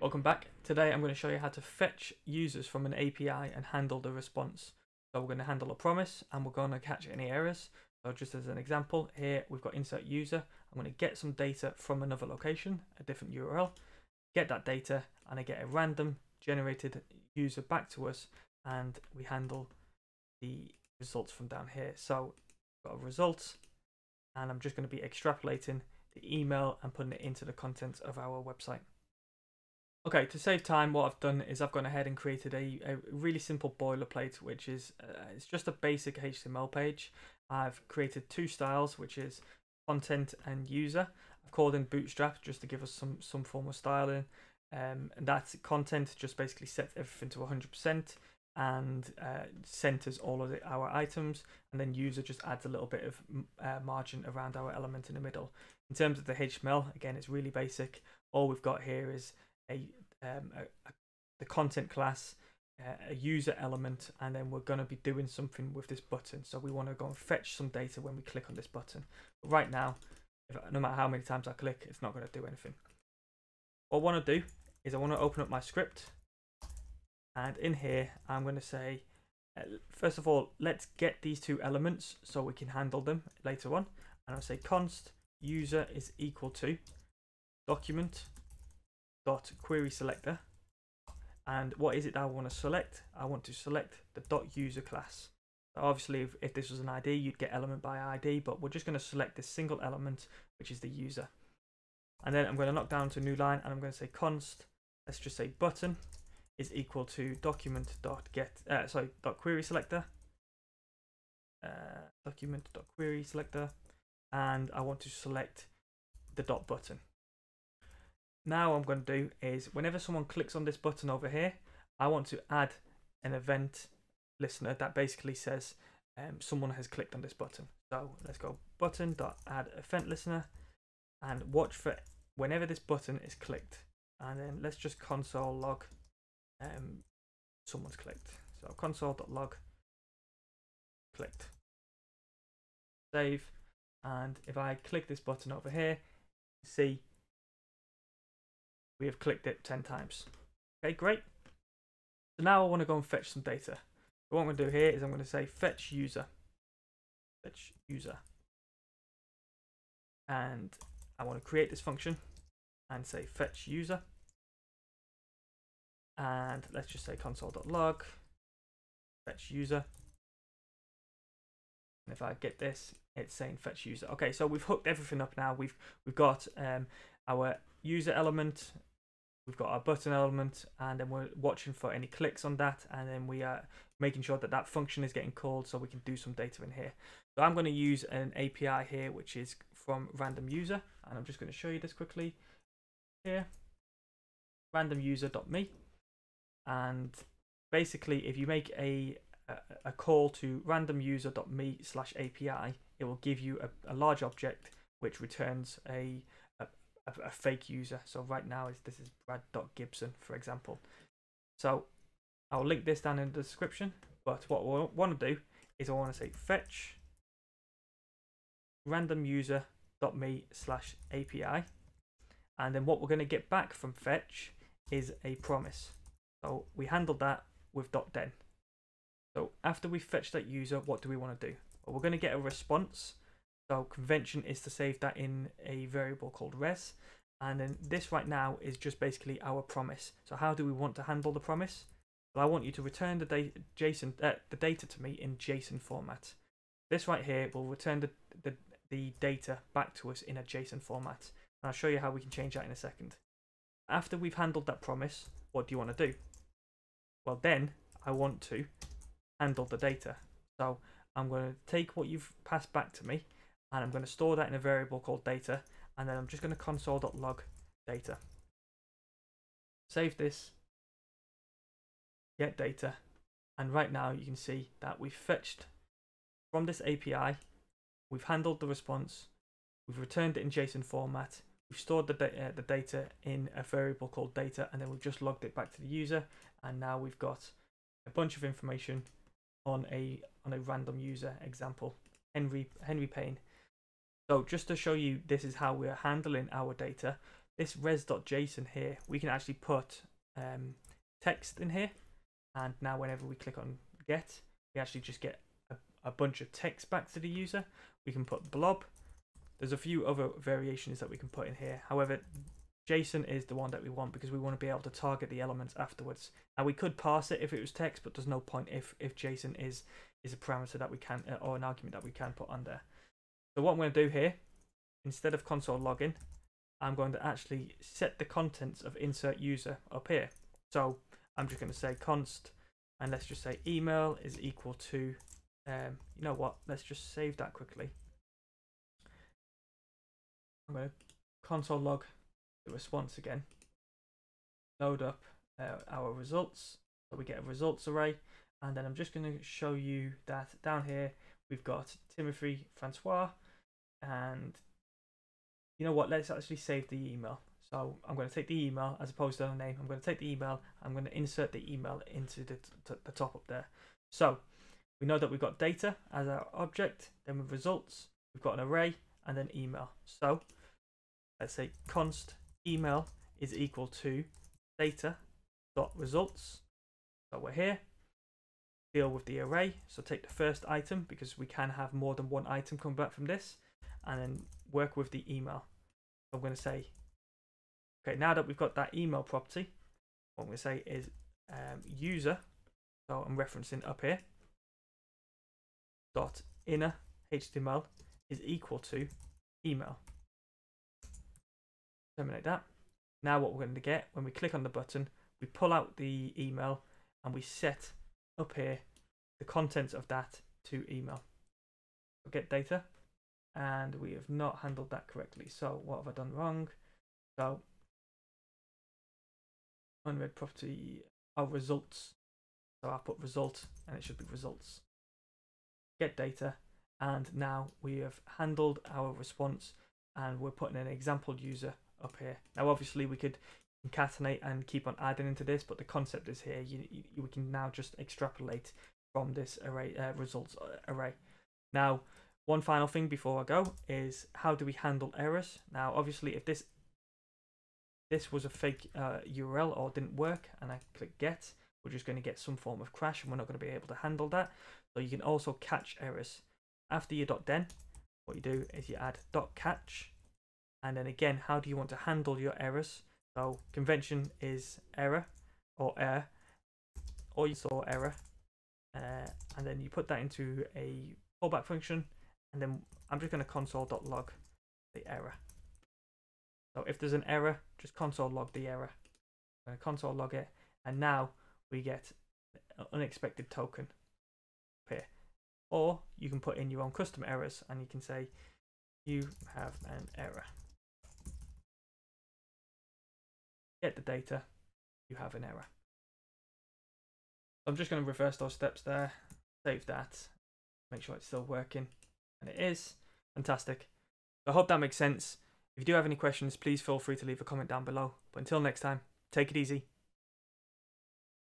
Welcome back. Today I'm going to show you how to fetch users from an API and handle the response. So we're going to handle a promise and we're going to catch any errors. So just as an example, here we've got insert user. I'm going to get some data from another location, a different URL, get that data and I get a random generated user back to us and we handle the results from down here. So got results and I'm just going to be extrapolating the email and putting it into the contents of our website. Okay, to save time, what I've done is I've gone ahead and created a, a really simple boilerplate, which is uh, it's just a basic HTML page. I've created two styles, which is content and user. I've called in Bootstrap just to give us some some form of styling, um, and that's content just basically sets everything to 100% and uh, centers all of the, our items, and then user just adds a little bit of uh, margin around our element in the middle. In terms of the HTML, again, it's really basic. All we've got here is a, um, a, a the content class, uh, a user element, and then we're going to be doing something with this button. So we want to go and fetch some data when we click on this button. But right now, if, no matter how many times I click, it's not going to do anything. What I want to do is I want to open up my script, and in here I'm going to say, uh, first of all, let's get these two elements so we can handle them later on. And I'll say const user is equal to document dot query selector. And what is it that I want to select? I want to select the dot user class. Obviously if, if this was an ID you'd get element by ID but we're just going to select this single element which is the user. And then I'm going to knock down to a new line and I'm going to say const let's just say button is equal to document dot get uh, sorry dot query selector. Uh, document dot query selector. And I want to select the dot button now I'm going to do is whenever someone clicks on this button over here, I want to add an event listener that basically says um, someone has clicked on this button. So let's go button dot add event listener and watch for whenever this button is clicked. And then let's just console log um, someone's clicked. So console.log clicked. Save. And if I click this button over here, see we have clicked it 10 times. Okay, great. So now I want to go and fetch some data. What I'm going to do here is I'm going to say fetch user. Fetch user. And I want to create this function and say fetch user. And let's just say console.log fetch user. And if I get this, it's saying fetch user. Okay, so we've hooked everything up now. We've we've got um, our user element we've got our button element and then we're watching for any clicks on that and then we are making sure that that function is getting called so we can do some data in here. So I'm going to use an API here which is from random user and I'm just going to show you this quickly here random randomuser.me and basically if you make a a, call to random randomuser.me slash API it will give you a, a large object which returns a a, a fake user. So right now is this is Brad.Gibson, for example. So I'll link this down in the description. But what we want to do is I want to say fetch randomuser.me slash API. And then what we're going to get back from fetch is a promise. So we handled that with .then. So after we fetch that user, what do we want to do? Well, we're going to get a response so convention is to save that in a variable called res. And then this right now is just basically our promise. So how do we want to handle the promise? Well, I want you to return the, da JSON, uh, the data to me in JSON format. This right here will return the, the, the data back to us in a JSON format. And I'll show you how we can change that in a second. After we've handled that promise, what do you want to do? Well, then I want to handle the data. So I'm going to take what you've passed back to me and I'm going to store that in a variable called data and then I'm just going to console.log data. Save this, get data, and right now you can see that we've fetched from this API, we've handled the response, we've returned it in JSON format, we've stored the, uh, the data in a variable called data, and then we've just logged it back to the user, and now we've got a bunch of information on a on a random user example, Henry Henry Payne so just to show you this is how we're handling our data, this res.json here, we can actually put um, text in here. And now whenever we click on get, we actually just get a, a bunch of text back to the user. We can put blob. There's a few other variations that we can put in here. However, JSON is the one that we want because we want to be able to target the elements afterwards. Now we could parse it if it was text, but there's no point if if JSON is is a parameter that we can uh, or an argument that we can put on there. So what I'm going to do here, instead of console login, I'm going to actually set the contents of insert user up here. So I'm just going to say const, and let's just say email is equal to, um, you know what, let's just save that quickly. I'm going to console log the response again, load up uh, our results, so we get a results array, and then I'm just going to show you that down here we've got Timothy Francois, and you know what, let's actually save the email. So I'm going to take the email as opposed to the name. I'm going to take the email. I'm going to insert the email into the, the top up there. So we know that we've got data as our object. Then with results, we've got an array and then email. So let's say const email is equal to data dot results. So we're here. Deal with the array. So take the first item because we can have more than one item come back from this, and then work with the email. I'm going to say, okay, now that we've got that email property, what I'm going to say is um, user. So I'm referencing up here. Dot inner HTML is equal to email. Terminate that. Now what we're going to get when we click on the button, we pull out the email and we set up here the contents of that to email. get data and we have not handled that correctly. So what have I done wrong? So unread property our results. So I'll put result and it should be results. Get data and now we have handled our response and we're putting an example user up here. Now obviously we could concatenate and keep on adding into this, but the concept is here. You, you, we can now just extrapolate from this array uh, results uh, array. Now, one final thing before I go is how do we handle errors? Now, obviously, if this this was a fake uh, URL or didn't work, and I click get, we're just going to get some form of crash, and we're not going to be able to handle that. So you can also catch errors. After your dot .then, what you do is you add dot .catch, and then again, how do you want to handle your errors? So convention is error or error, or you saw error, uh, and then you put that into a fallback function, and then I'm just going to console.log the error. So if there's an error, just console log the error. I'm going to console log it, and now we get an unexpected token here. Or you can put in your own custom errors, and you can say you have an error. Get the data, you have an error. I'm just going to reverse those steps there, save that, make sure it's still working, and it is. Fantastic. I hope that makes sense. If you do have any questions, please feel free to leave a comment down below. But until next time, take it easy.